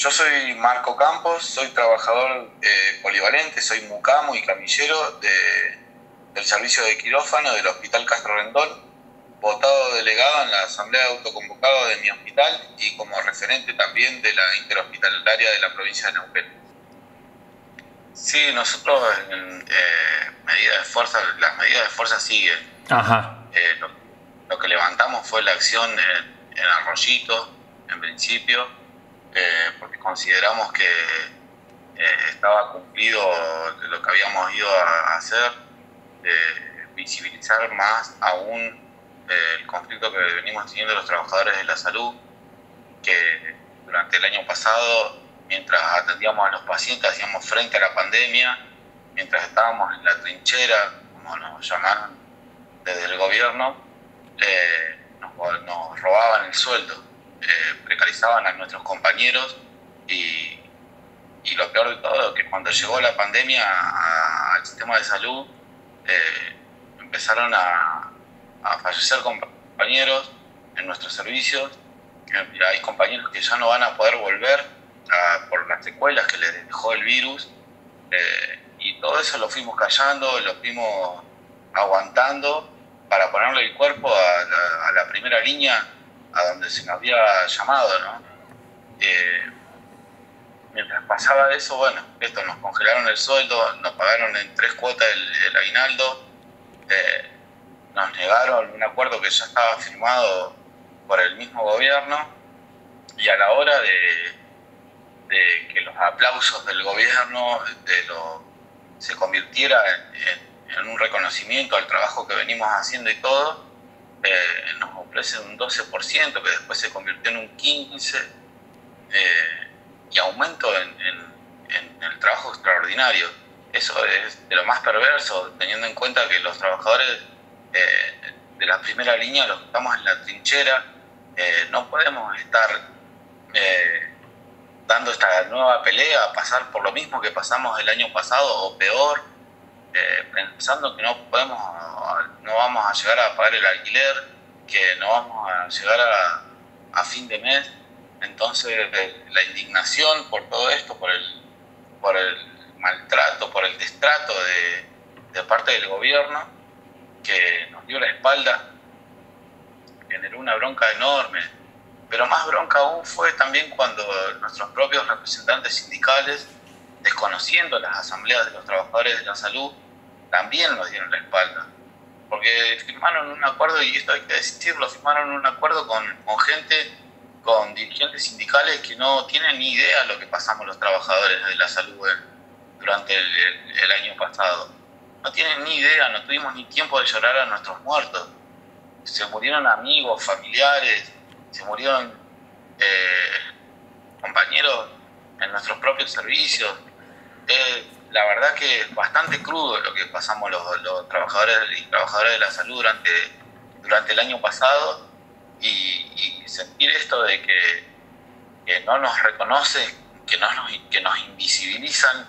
Yo soy Marco Campos, soy trabajador eh, polivalente, soy mucamo y camillero de, del servicio de quirófano del Hospital Castro Rendón, votado delegado en la Asamblea de Autoconvocado de mi hospital y como referente también de la interhospitalaria de la provincia de Neuquén. Sí, nosotros en eh, medidas de fuerza, las medidas de fuerza siguen. Ajá. Eh, lo, lo, que levantamos fue la acción en, en Arroyito, en principio, eh, porque consideramos que eh, estaba cumplido lo que habíamos ido a, hacer, visibilizar más aún eh, el conflicto que venimos teniendo los trabajadores de la salud, que durante el año pasado, mientras atendíamos a los pacientes, hacíamos frente a la pandemia, mientras estábamos en la trinchera, como nos llamaron desde el gobierno, nos, nos robaban el sueldo eh, precarizaban a nuestros compañeros y, lo peor de todo, que cuando llegó la pandemia al sistema de salud, eh, empezaron a, fallecer compañeros en nuestros servicios. Hay compañeros que ya no van a poder volver por las secuelas que les dejó el virus. Eh, y todo eso lo fuimos callando, lo fuimos aguantando para ponerle el cuerpo a la primera línea a donde se nos había llamado, ¿no? Eh, mientras pasaba eso, bueno, esto, nos congelaron el sueldo, nos pagaron en tres cuotas el, el aguinaldo, eh, nos negaron un acuerdo que ya estaba firmado por el mismo gobierno y a la hora de, que los aplausos del gobierno se convirtiera en un reconocimiento al trabajo que venimos haciendo y todo, eh, nos ofrecen un 12%, que después se convirtió en un 15%, eh, y aumento en, el trabajo extraordinario. Eso es de lo más perverso, teniendo en cuenta que los trabajadores eh, de la primera línea, los que estamos en la trinchera, eh, no podemos estar dando esta nueva pelea, pasar por lo mismo que pasamos el año pasado o peor, pensando que no podemos no vamos a llegar a pagar el alquiler, que no vamos a llegar a, a fin de mes. Entonces, la indignación por todo esto, por el, por el maltrato, por el destrato de, de parte del gobierno, que nos dio la espalda, generó una bronca enorme. Pero más bronca aún fue también cuando nuestros propios representantes sindicales, desconociendo las asambleas de los trabajadores de la salud, también nos dieron la espalda porque firmaron un acuerdo, y esto hay que decirlo, firmaron un acuerdo con, gente, con dirigentes sindicales que no tienen ni idea de lo que pasamos los trabajadores de la salud durante el, el, el, año pasado. No tienen ni idea, no tuvimos ni tiempo de llorar a nuestros muertos. Se murieron amigos, familiares, se murieron eh, compañeros en nuestros propios servicios. Eh, la verdad que es bastante crudo lo que pasamos los, los, trabajadores y trabajadoras de la salud durante, durante el año pasado y, y sentir esto de que, que, no nos reconocen, que, no nos, que nos invisibilizan,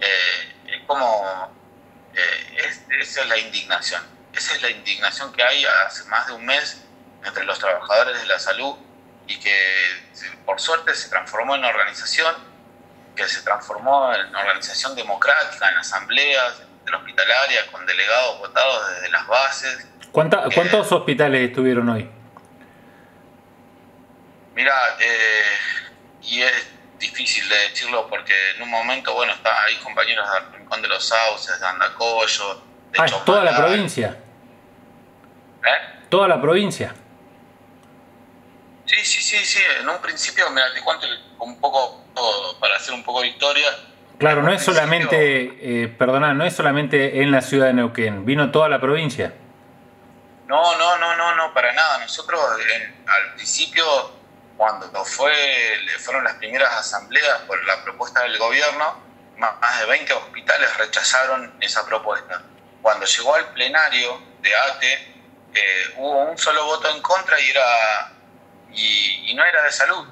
eh, como, eh, es, esa es la indignación, esa es la indignación que hay hace más de un mes entre los trabajadores de la salud y que por suerte se transformó en organización que se transformó en organización democrática, en asambleas de la hospitalaria, con delegados votados desde las bases. ¿Cuánta, ¿Cuántos eh, hospitales estuvieron hoy? Mira, eh, y es difícil de decirlo porque en un momento, bueno, está ahí compañeros de Rincón de los Sauces, de Andacoyo, de ah, toda la provincia. ¿Eh? Toda la provincia. Sí, sí, sí, sí. En un principio, mira, te cuento un poco para hacer un poco de historia. Claro, no es solamente, eh, perdona, no es solamente en la ciudad de Neuquén, vino toda la provincia. No, no, no, no, no, para nada. Nosotros en, al principio, cuando fue, fueron las primeras asambleas por la propuesta del gobierno, más de 20 hospitales rechazaron esa propuesta. Cuando llegó al plenario de ATE, eh, hubo un solo voto en contra y era y, y no era de salud,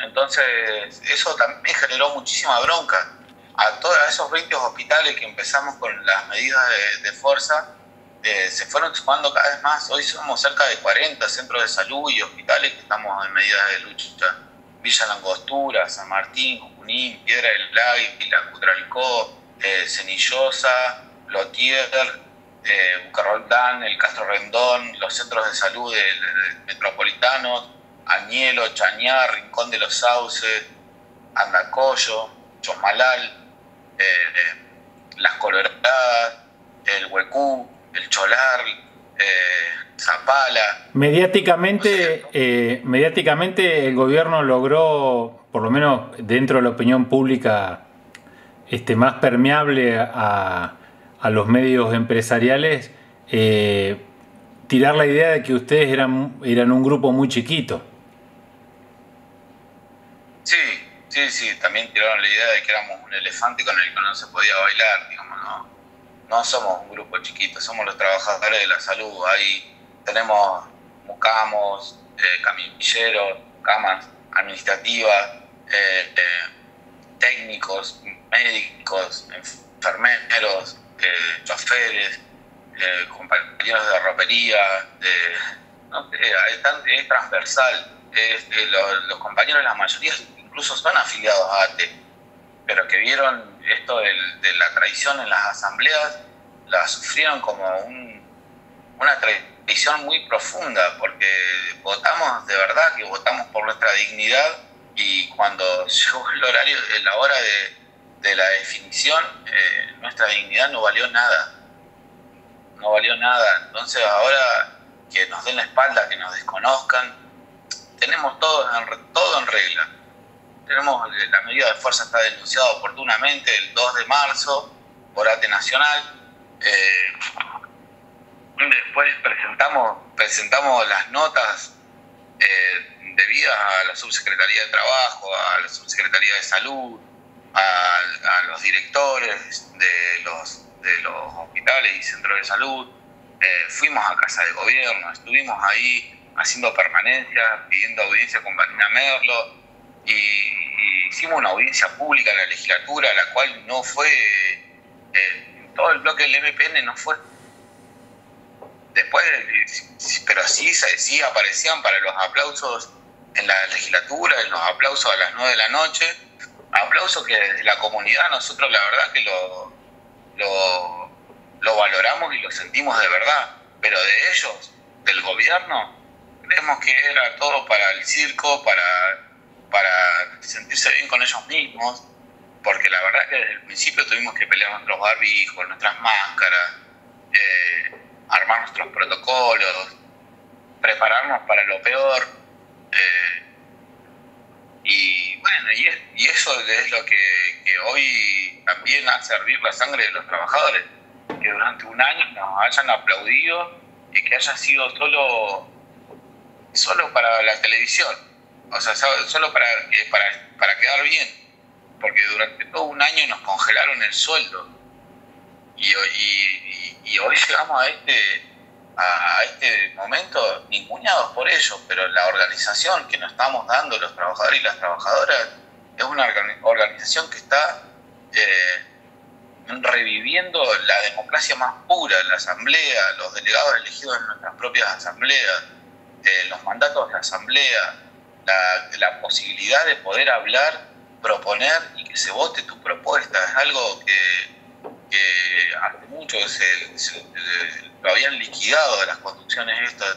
entonces, eso también generó muchísima bronca. A todos esos 20 hospitales que empezamos con las medidas de, fuerza, eh, se fueron sumando cada vez más. Hoy somos cerca de 40 centros de salud y hospitales que estamos en medidas de lucha. Villa Langostura, San Martín, Junín, Piedra del Águila, Cutralcó, eh, Cenillosa, Lotier, eh, Bucarroldán, el Castro Rendón, los centros de salud del, metropolitano, Añelo, Chañar, Rincón de los Sauces, Andacoyo, Chosmalal, eh, eh, Las Coloradas, el Huecú, el Cholar, Zapala. Mediáticamente, mediáticamente el gobierno logró, por lo menos dentro de la opinión pública, este, más permeable a, a los medios empresariales, eh, tirar la idea de que ustedes eran, eran un grupo muy chiquito. Sí, sí, sí, también tiraron la idea de que éramos un elefante con el que no se podía bailar, digamos, ¿no? No somos un grupo chiquito, somos los trabajadores de la salud. Ahí tenemos mucamos, eh, camilleros, camas administrativas, eh, técnicos, médicos, enfermeros, eh, choferes, eh, compañeros de ropería, de, es, transversal. los, compañeros, la mayoría incluso son afiliados a ATE, pero que vieron esto de la traición en las asambleas, la sufrieron como una traición muy profunda, porque votamos de verdad, que votamos por nuestra dignidad y cuando llegó el horario, la hora de, de la definición, eh, nuestra dignidad no valió nada. No valió nada. Entonces ahora que nos den la espalda, que nos desconozcan, tenemos todo en, todo en regla. Tenemos la medida de fuerza está denunciada oportunamente el 2 de marzo por ATE Nacional. Eh, después presentamos, presentamos las notas eh, debidas a la Subsecretaría de Trabajo, a la Subsecretaría de Salud, a, los directores de los, de los hospitales y centros de salud, eh, fuimos a casa de gobierno, estuvimos ahí haciendo permanencia, pidiendo audiencia con Marina Merlo y, hicimos una audiencia pública en la legislatura, la cual no fue, eh, todo el bloque del MPN no fue. Después, pero sí, sí aparecían para los aplausos en la legislatura, en los aplausos a las 9 de la noche, aplauso que desde la comunidad nosotros la verdad que lo, lo, valoramos y lo sentimos de verdad, pero de ellos, del gobierno, creemos que era todo para el circo, para, para sentirse bien con ellos mismos, porque la verdad que desde el principio tuvimos que pelear nuestros barbijos, nuestras máscaras, eh, armar nuestros protocolos, prepararnos para lo peor. Eh, y bueno, y, eso es lo que, hoy también hace hervir la sangre de los trabajadores, que durante un año nos hayan aplaudido y que haya sido solo, solo para la televisión, o sea, solo para, para, para quedar bien, porque durante todo un año nos congelaron el sueldo. Y, y hoy llegamos a este a, este momento ninguneados por ello, pero la organización que nos estamos dando los trabajadores y las trabajadoras es una organización que está eh, reviviendo la democracia más pura, la asamblea, los delegados elegidos en nuestras propias asambleas, eh, los mandatos de la asamblea, la, la posibilidad de poder hablar, proponer y que se vote tu propuesta. Es algo que que hace mucho se, lo habían liquidado de las construcciones estas.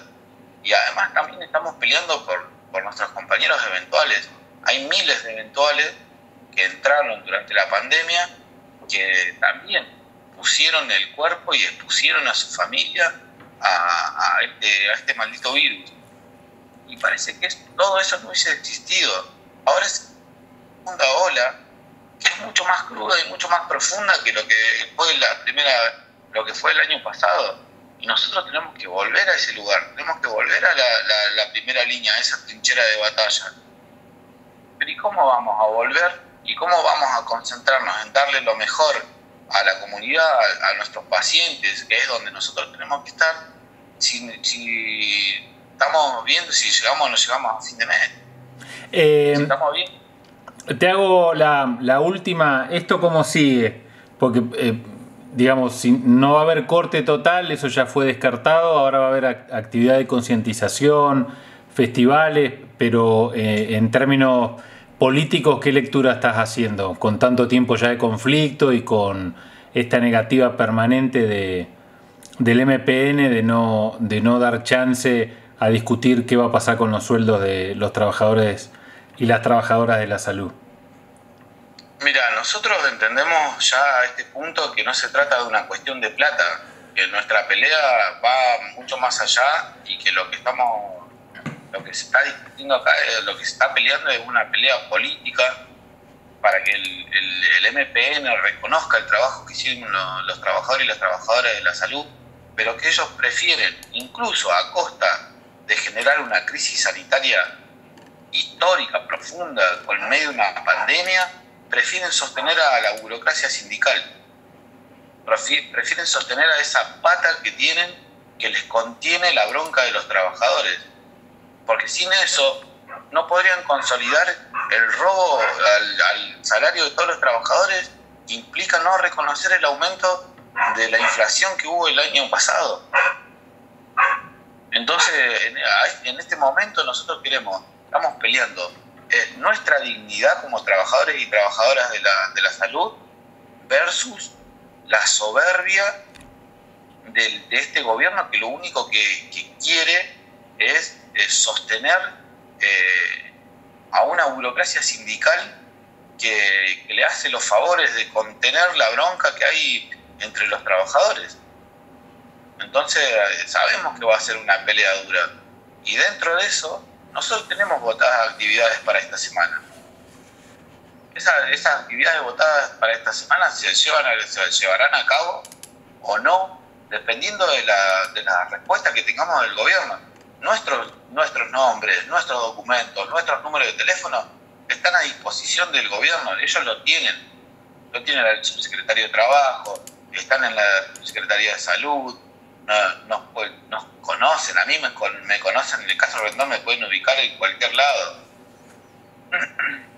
Y además también estamos peleando por, por nuestros compañeros eventuales. Hay miles de eventuales que entraron durante la pandemia que también pusieron el cuerpo y expusieron a su familia a, a, este, a este maldito virus. Y parece que todo eso no hubiese existido. Ahora es segunda ola es mucho más cruda y mucho más profunda que lo que fue la primera, lo que fue el año pasado. Y nosotros tenemos que volver a ese lugar, tenemos que volver a la, primera línea, a esa trinchera de batalla. Pero ¿y cómo vamos a volver? ¿Y cómo vamos a concentrarnos en darle lo mejor a la comunidad, a, nuestros pacientes, que es donde nosotros tenemos que estar, si, estamos viendo si llegamos o no llegamos a fin de mes? Eh, si estamos bien te hago la, última, ¿esto cómo sigue? Porque, eh, digamos, si no va a haber corte total, eso ya fue descartado, ahora va a haber actividad de concientización, festivales, pero eh, en términos políticos, ¿qué lectura estás haciendo con tanto tiempo ya de conflicto y con esta negativa permanente de, del MPN de no, de no dar chance a discutir qué va a pasar con los sueldos de los trabajadores y las trabajadoras de la salud? Mira, nosotros entendemos ya a este punto que no se trata de una cuestión de plata, que nuestra pelea va mucho más allá y que lo que estamos lo que se está discutiendo acá, eh, lo que se está peleando es una pelea política para que el, MPN reconozca el trabajo que hicieron los, trabajadores y las trabajadoras de la salud, pero que ellos prefieren, incluso a costa de generar una crisis sanitaria histórica, profunda, con medio de una pandemia, prefieren sostener a la burocracia sindical, prefieren sostener a esa pata que tienen que les contiene la bronca de los trabajadores porque sin eso no podrían consolidar el robo al, salario de todos los trabajadores que implica no reconocer el aumento de la inflación que hubo el año pasado. Entonces, en, este momento nosotros queremos, estamos peleando nuestra dignidad como trabajadores y trabajadoras de la, salud versus la soberbia de, este gobierno que lo único que quiere es sostener eh, a una burocracia sindical que, le hace los favores de contener la bronca que hay entre los trabajadores. Entonces eh, sabemos que va a ser una pelea dura. Y dentro de eso, nosotros tenemos votadas actividades para esta semana. esas actividades votadas para esta semana se, llevarán a cabo o no, dependiendo de la, respuesta que tengamos del gobierno nuestros, nuestros nombres, nuestros documentos, nuestros números de teléfono están a disposición del gobierno, ellos lo tienen. Lo tienen el subsecretario de Trabajo, están en la Secretaría de Salud, nos, nos, conocen, a mí me, me, conocen, en el caso de Rendón me pueden ubicar en cualquier lado.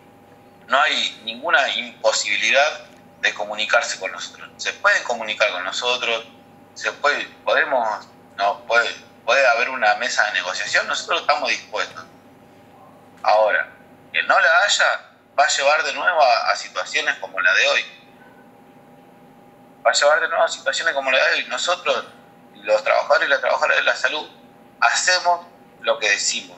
No hay ninguna imposibilidad de comunicarse con nosotros. Se pueden comunicar con nosotros, se puede, podemos, no, puede, puede haber una mesa de negociación, nosotros estamos dispuestos. Ahora, que no la haya, va a llevar de nuevo a, situaciones como la de hoy. Va a llevar de nuevo a situaciones como la de hoy. Nosotros, los trabajadores y las trabajadoras de la salud, hacemos lo que decimos.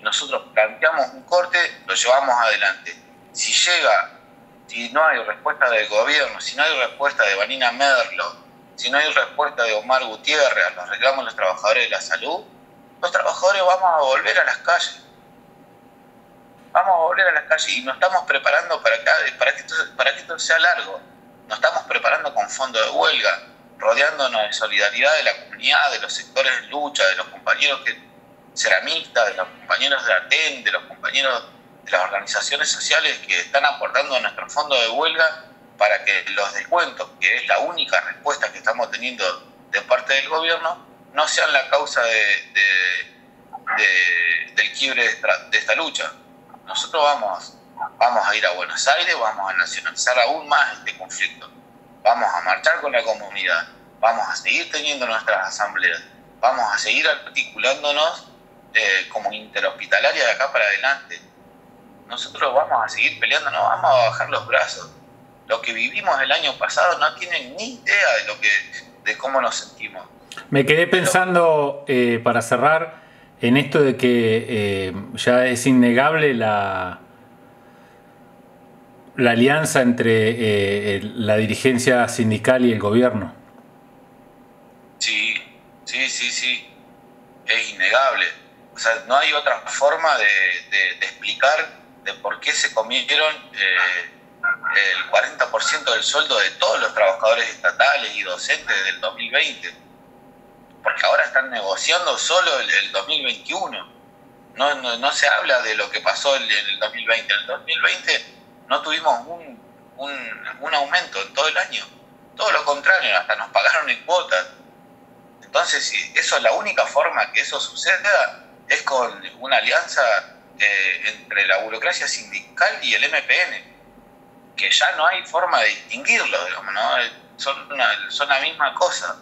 Nosotros planteamos un corte, lo llevamos adelante. Si llega, si no hay respuesta del gobierno, si no hay respuesta de Vanina Merlo, si no hay respuesta de Omar Gutiérrez a los reclamos de los trabajadores de la salud, los trabajadores vamos a volver a las calles. Vamos a volver a las calles y nos estamos preparando para que, para que, esto, para que esto sea largo. Nos estamos preparando con fondo de huelga, rodeándonos de solidaridad de la comunidad, de los sectores de lucha, de los compañeros que, ceramistas, de los compañeros de ATEN, de los compañeros de las organizaciones sociales que están aportando a nuestro fondo de huelga para que los descuentos, que es la única respuesta que estamos teniendo de parte del gobierno, no sean la causa de, del quiebre de esta, lucha. Nosotros vamos, vamos a ir a Buenos Aires, vamos a nacionalizar aún más este conflicto, vamos a marchar con la comunidad, vamos a seguir teniendo nuestras asambleas, vamos a seguir articulándonos eh, como interhospitalaria de acá para adelante. Nosotros vamos a seguir peleando, no vamos a bajar los brazos lo que vivimos el año pasado no tienen ni idea de lo que de cómo nos sentimos. Me quedé pensando eh, para cerrar en esto de que eh, ya es innegable la la alianza entre eh, la dirigencia sindical y el gobierno. Sí, sí, sí, sí, es innegable. O sea, no hay otra forma de, de, explicar de por qué se comieron el 40% del sueldo de todos los trabajadores estatales y docentes del 2020, porque ahora están negociando solo el, 2021. No, no, se habla de lo que pasó en el 2020. En el 2020 no tuvimos un, un, aumento en todo el año. Todo lo contrario, hasta nos pagaron en cuotas. Entonces, eso es la única forma que eso suceda es con una alianza eh, entre la burocracia sindical y el MPN que ya no hay forma de distinguirlo, digamos, ¿no? Son, son la misma cosa.